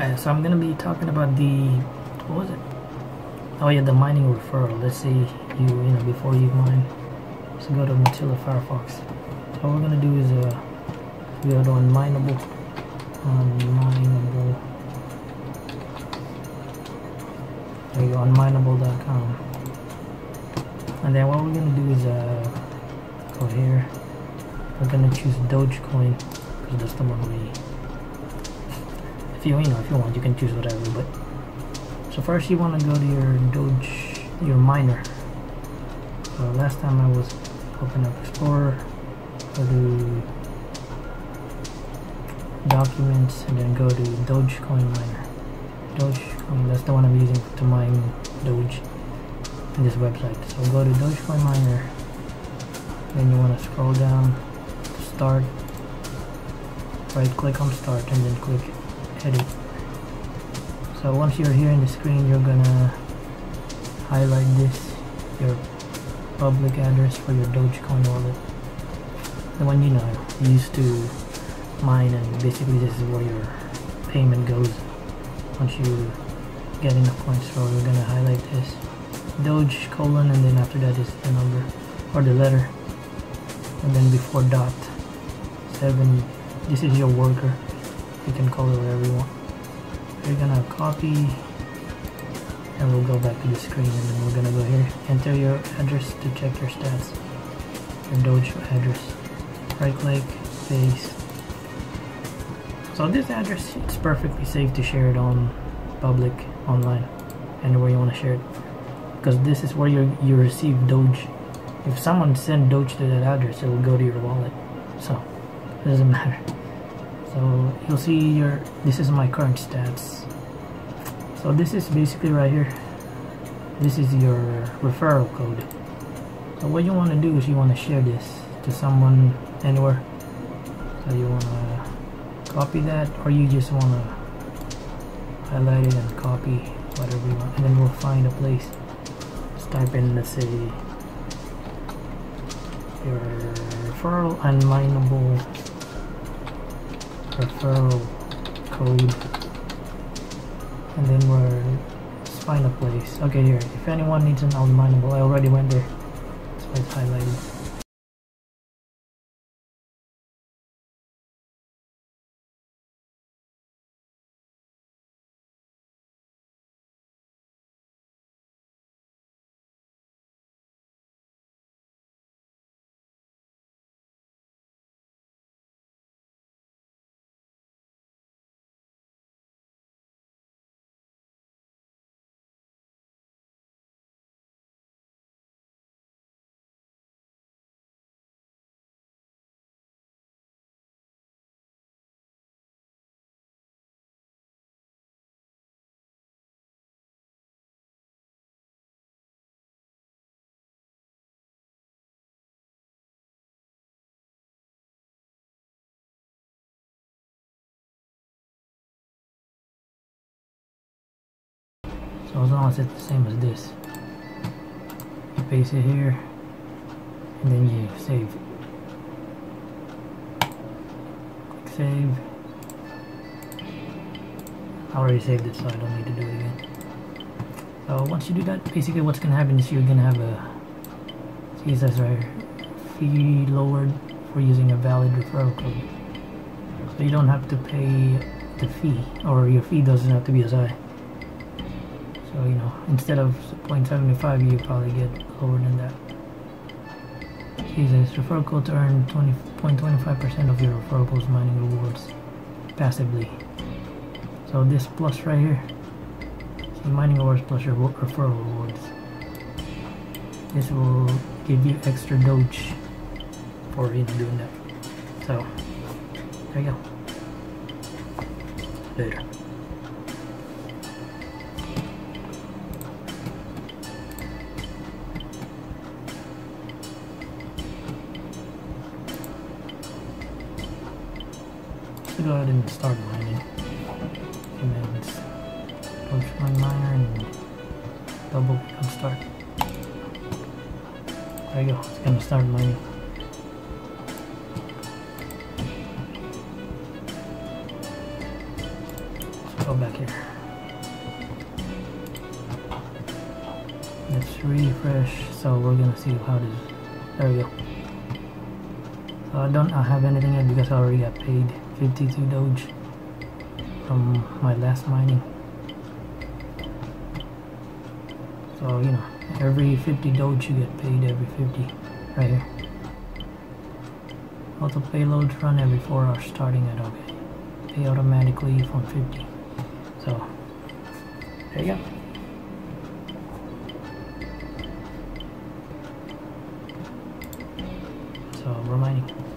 Alright, so I'm gonna be talking about the what was it? Oh yeah, the mining referral. Let's see you you know before you mine, let's go to Mozilla Firefox. So what we're gonna do is uh go to unmineable, unmineable. There you go, unmineable.com. And then what we're gonna do is uh go here. We're gonna choose Dogecoin because that's the one we if you you know if you want you can choose whatever but so first you want to go to your doge your miner. So last time I was open up explorer go to documents and then go to dogecoin miner. Dogecoin um, that's the one I'm using to mine doge in this website. So go to dogecoin miner then you want to scroll down to start. Right click on start and then click so once you're here in the screen you're gonna highlight this your public address for your Dogecoin wallet. The one you know used to mine and basically this is where your payment goes. Once you get enough points so we're gonna highlight this. Doge colon and then after that is the number or the letter. And then before dot 7 this is your worker you can call it whatever you want. We're gonna copy and we'll go back to the screen and then we're gonna go here. Enter your address to check your stats. Your doge address. Right click paste. So this address it's perfectly safe to share it on public online anywhere you want to share it. Because this is where you you receive doge. If someone send doge to that address it will go to your wallet. So it doesn't matter so you'll see your this is my current stats. So this is basically right here. This is your referral code. So what you want to do is you want to share this to someone anywhere. So you want to copy that or you just want to highlight it and copy whatever you want and then we'll find a place. Just type in let's say your referral unmineable referral code. And then we're let's find a place. Okay here. If anyone needs an unmineable I already went there. So it's highlighted As long as it's the same as this, you paste it here, and then you save. Click save. I already saved it, so I don't need to do it again. So once you do that, basically what's gonna happen is you're gonna have a right fee lowered for using a valid referral code. So you don't have to pay the fee, or your fee doesn't have to be as high. So, you know, instead of 0.75, you probably get lower than that. Jesus, referral code to earn 20.25% of your referrals mining rewards passively. So this plus right here, see mining rewards plus your referral rewards. This will give you extra doge for you doing that. So, there you go. Later. To go ahead and start mining. And then approach my miner and double on start. There you go, it's gonna start mining. Go back here. Let's refresh. So we're gonna see how this. There we go. So I don't have anything yet because I already got paid 52 Doge from my last mining. So you know, every 50 Doge you get paid every 50 right here. Auto payloads run every 4 hours starting at okay. Pay automatically from 50. So there you go. So we're mining.